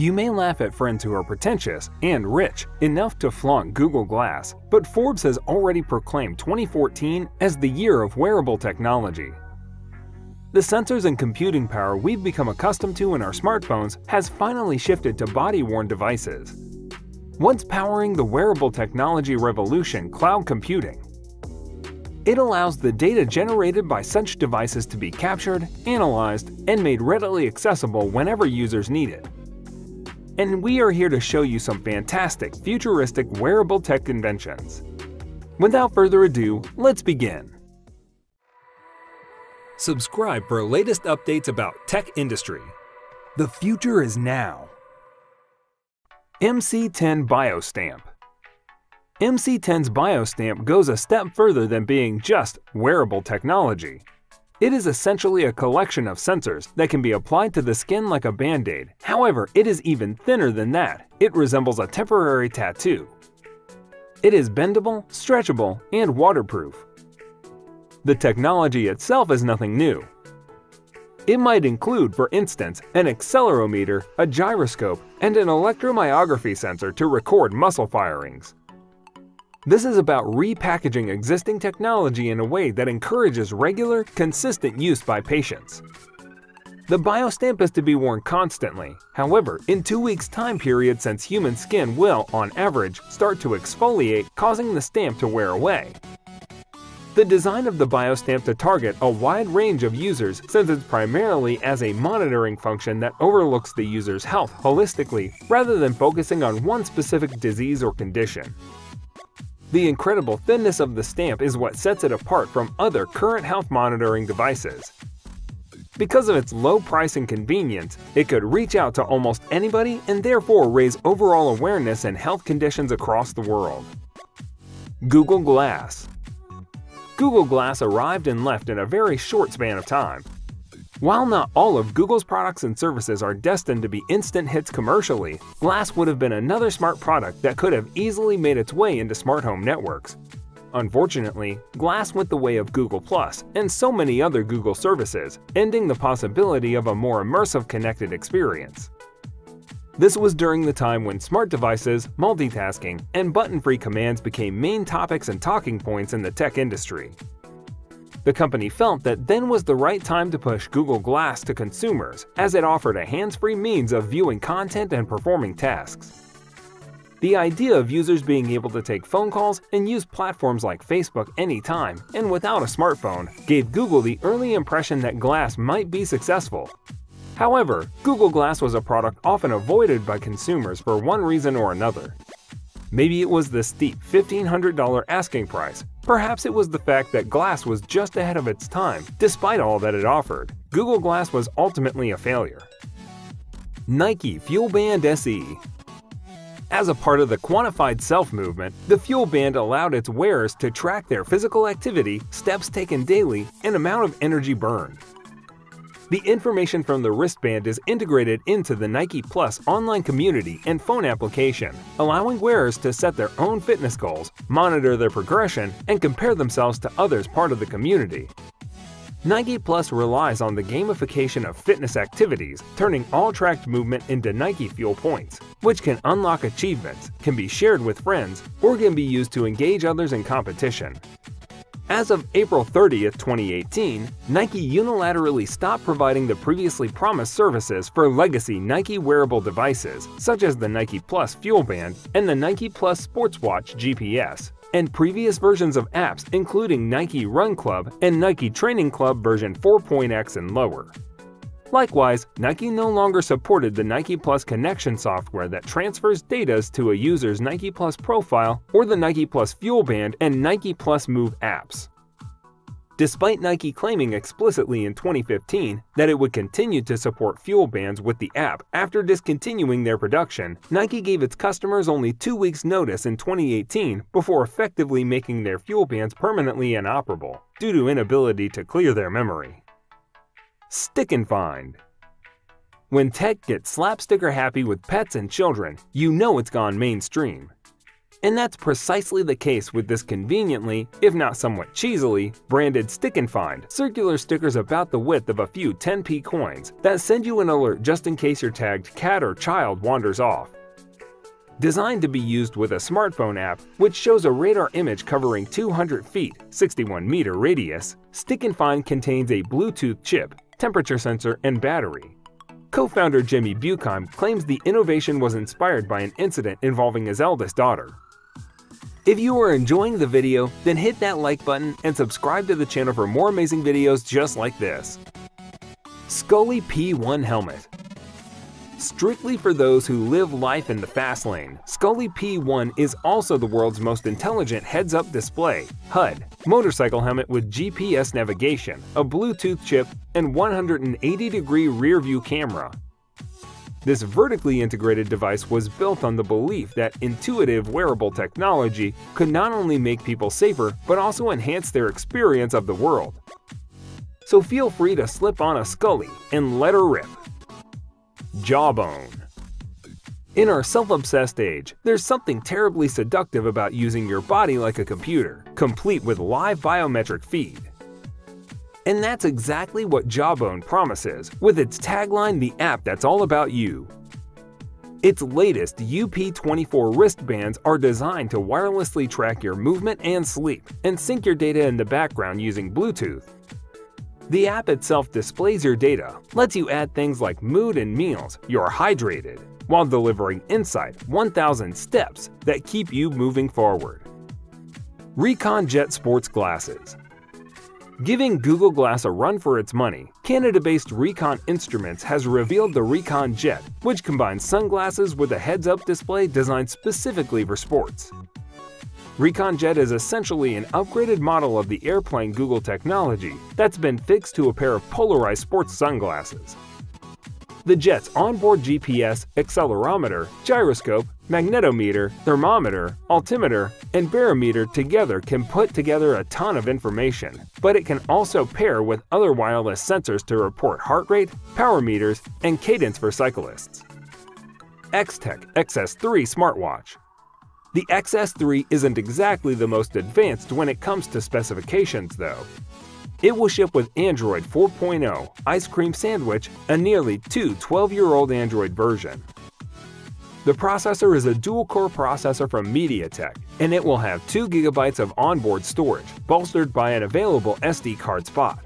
You may laugh at friends who are pretentious and rich enough to flaunt Google Glass, but Forbes has already proclaimed 2014 as the year of wearable technology. The sensors and computing power we've become accustomed to in our smartphones has finally shifted to body-worn devices. What's powering the wearable technology revolution, cloud computing? It allows the data generated by such devices to be captured, analyzed, and made readily accessible whenever users need it. And we are here to show you some fantastic, futuristic wearable tech inventions. Without further ado, let's begin. Subscribe for latest updates about tech industry. The future is now. MC10 BioStamp MC10's BioStamp goes a step further than being just wearable technology. It is essentially a collection of sensors that can be applied to the skin like a band-aid. However, it is even thinner than that. It resembles a temporary tattoo. It is bendable, stretchable, and waterproof. The technology itself is nothing new. It might include, for instance, an accelerometer, a gyroscope, and an electromyography sensor to record muscle firings. This is about repackaging existing technology in a way that encourages regular, consistent use by patients. The biostamp is to be worn constantly. However, in two weeks time period since human skin will, on average, start to exfoliate, causing the stamp to wear away. The design of the biostamp to target a wide range of users since it's primarily as a monitoring function that overlooks the user's health holistically rather than focusing on one specific disease or condition. The incredible thinness of the stamp is what sets it apart from other current health monitoring devices. Because of its low price and convenience, it could reach out to almost anybody and therefore raise overall awareness in health conditions across the world. Google Glass Google Glass arrived and left in a very short span of time, while not all of Google's products and services are destined to be instant hits commercially, Glass would have been another smart product that could have easily made its way into smart home networks. Unfortunately, Glass went the way of Google Plus and so many other Google services, ending the possibility of a more immersive connected experience. This was during the time when smart devices, multitasking, and button-free commands became main topics and talking points in the tech industry. The company felt that then was the right time to push Google Glass to consumers, as it offered a hands-free means of viewing content and performing tasks. The idea of users being able to take phone calls and use platforms like Facebook anytime and without a smartphone gave Google the early impression that Glass might be successful. However, Google Glass was a product often avoided by consumers for one reason or another. Maybe it was the steep $1,500 asking price, Perhaps it was the fact that Glass was just ahead of its time, despite all that it offered. Google Glass was ultimately a failure. Nike FuelBand SE As a part of the quantified self movement, the Fuel Band allowed its wearers to track their physical activity, steps taken daily, and amount of energy burned. The information from the wristband is integrated into the Nike Plus online community and phone application, allowing wearers to set their own fitness goals, monitor their progression, and compare themselves to others part of the community. Nike Plus relies on the gamification of fitness activities, turning all tracked movement into Nike Fuel points, which can unlock achievements, can be shared with friends, or can be used to engage others in competition. As of April 30, 2018, Nike unilaterally stopped providing the previously promised services for legacy Nike wearable devices, such as the Nike Plus Fuel Band and the Nike Plus Sports Watch GPS, and previous versions of apps including Nike Run Club and Nike Training Club version 4.x and lower. Likewise, Nike no longer supported the Nike Plus connection software that transfers data to a user's Nike Plus profile or the Nike Plus Fuel Band and Nike Plus Move apps. Despite Nike claiming explicitly in 2015 that it would continue to support fuel bands with the app after discontinuing their production, Nike gave its customers only two weeks' notice in 2018 before effectively making their fuel bands permanently inoperable due to inability to clear their memory. Stick and Find When tech gets slapsticker happy with pets and children, you know it's gone mainstream. And that's precisely the case with this conveniently, if not somewhat cheesily, branded Stick and Find circular stickers about the width of a few 10p coins that send you an alert just in case your tagged cat or child wanders off. Designed to be used with a smartphone app, which shows a radar image covering 200 feet 61 meter radius, Stick and Find contains a Bluetooth chip, temperature sensor, and battery. Co-founder Jimmy Buchheim claims the innovation was inspired by an incident involving his eldest daughter. If you are enjoying the video, then hit that like button and subscribe to the channel for more amazing videos just like this. Skully P1 Helmet Strictly for those who live life in the fast lane, Skully P1 is also the world's most intelligent heads-up display, HUD, motorcycle helmet with GPS navigation, a Bluetooth chip, and 180-degree rear-view camera. This vertically integrated device was built on the belief that intuitive wearable technology could not only make people safer, but also enhance their experience of the world. So feel free to slip on a Skully and let her rip jawbone. In our self-obsessed age, there's something terribly seductive about using your body like a computer, complete with live biometric feed. And that's exactly what Jawbone promises, with its tagline the app that's all about you. Its latest UP24 wristbands are designed to wirelessly track your movement and sleep, and sync your data in the background using Bluetooth. The app itself displays your data, lets you add things like mood and meals, you're hydrated, while delivering Insight 1000 steps that keep you moving forward. Recon Jet Sports Glasses Giving Google Glass a run for its money, Canada-based Recon Instruments has revealed the Recon Jet, which combines sunglasses with a heads-up display designed specifically for sports. Recon Jet is essentially an upgraded model of the airplane Google technology that's been fixed to a pair of polarized sports sunglasses. The Jet's onboard GPS, accelerometer, gyroscope, magnetometer, thermometer, altimeter, and barometer together can put together a ton of information, but it can also pair with other wireless sensors to report heart rate, power meters, and cadence for cyclists. X-Tech XS3 smartwatch the XS3 isn't exactly the most advanced when it comes to specifications though. It will ship with Android 4.0, Ice Cream Sandwich, a nearly two 12-year-old Android version. The processor is a dual-core processor from MediaTek, and it will have 2GB of onboard storage, bolstered by an available SD card spot.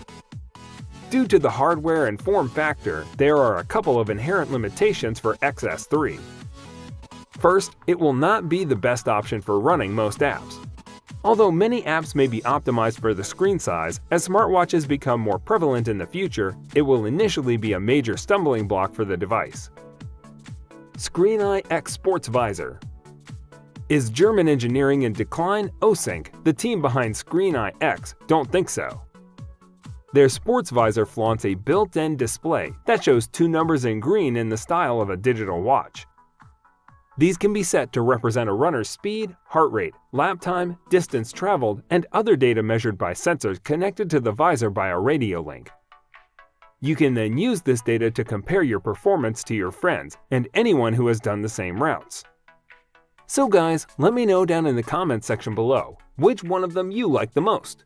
Due to the hardware and form factor, there are a couple of inherent limitations for XS3. First, it will not be the best option for running most apps. Although many apps may be optimized for the screen size, as smartwatches become more prevalent in the future, it will initially be a major stumbling block for the device. ScreenEye X Sports Visor Is German engineering in decline? OSINK, the team behind ScreenEye X, don't think so. Their sports visor flaunts a built-in display that shows two numbers in green in the style of a digital watch. These can be set to represent a runner's speed, heart rate, lap time, distance traveled, and other data measured by sensors connected to the visor by a radio link. You can then use this data to compare your performance to your friends and anyone who has done the same routes. So guys, let me know down in the comments section below which one of them you like the most.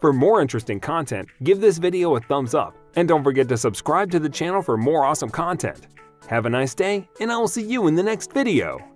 For more interesting content, give this video a thumbs up and don't forget to subscribe to the channel for more awesome content. Have a nice day, and I will see you in the next video.